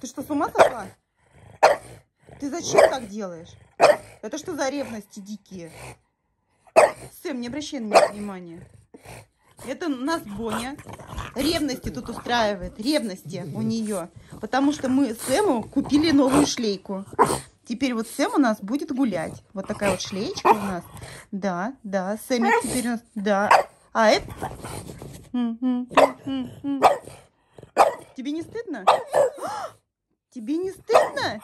Ты что, с ума сошла? Ты зачем так делаешь? Это что за ревности дикие? Сэм, не обращай на меня внимания. Это у нас Боня. Ревности тут устраивает. Ревности у нее. Потому что мы Сэму купили новую шлейку. Теперь вот Сэм у нас будет гулять. Вот такая вот шлеечка у нас. Да, да, Сэмик теперь у нас... Да. А это... Тебе не стыдно? Тебе не стыдно?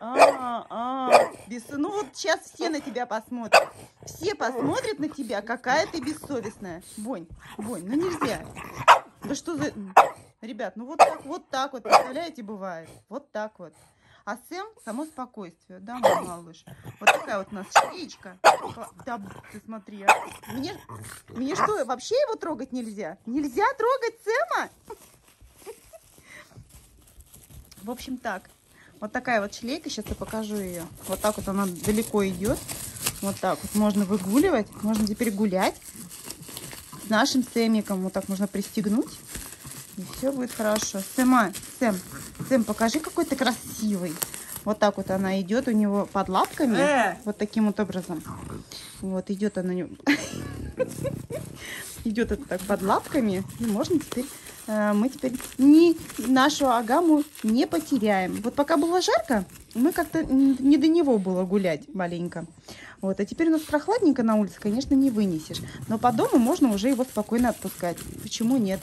А, а, бес... ну вот сейчас все на тебя посмотрят. Все посмотрят на тебя, какая ты бессовестная. Бонь, Бонь, ну нельзя. Ребят, ну вот так, вот так вот, представляете, бывает. Вот так вот. А Сэм само спокойствие, да, мой малыш? Вот такая вот у нас шлеечка. Да, ты смотри. А. Мне, мне что, вообще его трогать нельзя? Нельзя трогать Сэма? В общем, так. Вот такая вот шлейка, сейчас я покажу ее. Вот так вот она далеко идет. Вот так вот можно выгуливать, можно теперь гулять с нашим Сэмиком. Вот так можно пристегнуть. И все будет хорошо. Сэма, Сэм, Сэм, покажи, какой ты красивый. Вот так вот она идет у него под лапками. Э! Вот таким вот образом. Вот идет она. Идет это так под лапками. И можно теперь э, мы теперь ни нашу агаму не потеряем. Вот пока было жарко, мы как-то не до него было гулять маленько. Вот, а теперь у нас прохладненько на улице, конечно, не вынесешь. Но по дому можно уже его спокойно отпускать. Почему нет?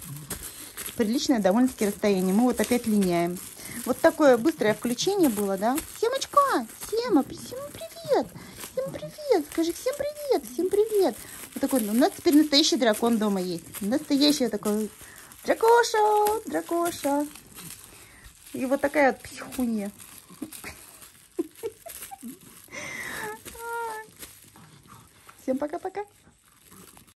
Приличное довольно-таки расстояние. Мы вот опять линяем. Вот такое быстрое включение было, да? Семочка, Сема, всем привет! Всем привет! Скажи всем привет! Всем привет! Вот такой, у нас теперь настоящий дракон дома есть. Настоящий такой дракоша, дракоша. И вот такая вот психунья. Всем пока-пока.